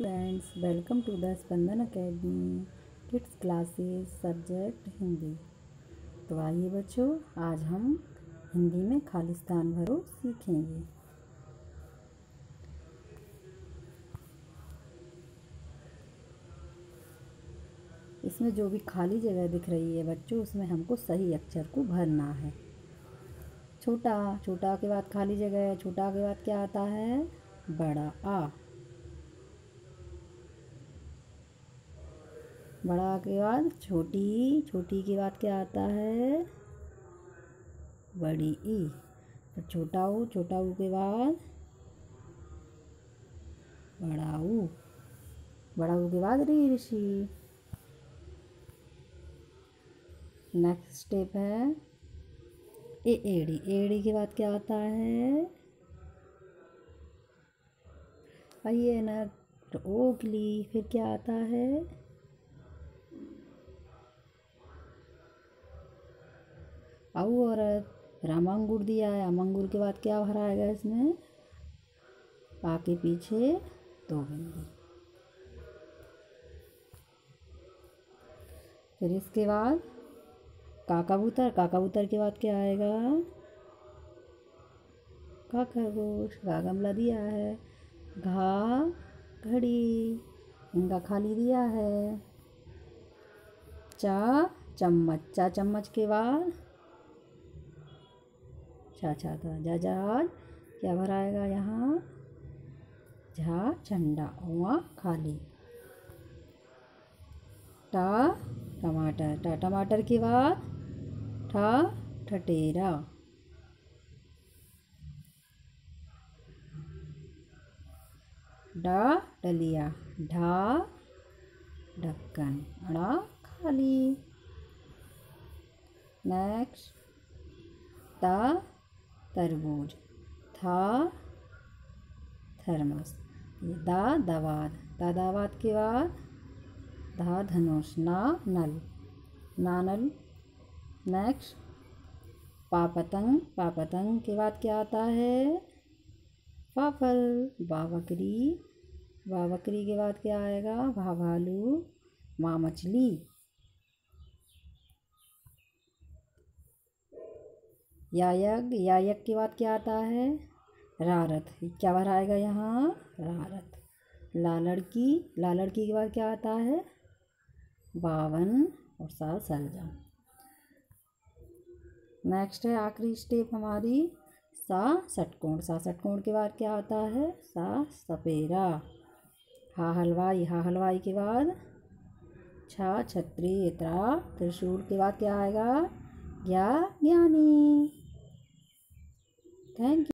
Friends welcome to the Spandan academy kids classes subject Hindi तो आइए बच्चों, आज हम हिंदी में खालिस्तान भरो सीखेंगे। इसमें जो भी खाली जगह दिख रही है बच्चों, उसमें हमको सही अक्षर को भरना है। छोटा छोटा के बाद खाली जगह छोटा के बाद क्या आता है? बड़ा, आ। बड़ा के बाद छोटी छोटी के बाद क्या आता है? बड़ी ई। और छोटा ऊ छोटा ऊ के बाद बड़ा ऊ। बड़ा ऊ के बाद री ऋषि। नेक्स्ट स्टेप है ए, एड़ी। एड़ी के बाद क्या आता है? आइए ना तो ओगली। फिर क्या आता है? आऊ औरत रामांगुर दिया है। अमंगुर के बाद क्या भरा भराएगा इसमें पा के पीछे दो बिंदु। फिर इसके बाद का कबूतर का कबूतर के बाद क्या आएगा? का खरगोश, का गमला दिया है। घा, घड़ी, इनका खाली दिया है। चा, चम्मच। चा चम्मच के बाद छा छा था जा जहाज़ क्या भराएगा यहाँ? झा, झंडा वहाँ खाली। टा, टमाटर। टा, टमाटर के बाद ठा, ठटेरा। डा, डलिया। ढा, ढक्कन। अड़ा, खाली। नेक्स्ट। ता तरबूज। था थर्मस। दा दवाद। दा दावाद के बाद धा धनुष। ना नल। ना नल। नेक्स्ट। पापतंग। पापतंग के बाद क्या आता है? पापल बाबकरी बाबकरी के बाद क्या आएगा? भाभालू माँ मछली यायक यायक के बाद क्या आता है? रारत क्या बार आएगा यहाँ? रारत ला लड़की ला लड़की के बाद क्या आता है? बावन और सा सलजम नेक्स्ट है आखिरी स्टेप हमारी, सा षटकोण सा षटकोण के बाद क्या आता है? सा सपेरा। हा हलवाई हा हलवाई के बाद छा छत्री, इतरा। त्रिशूल के बाद क्या आएगा? ज्ञा ज्ञानी। Thank you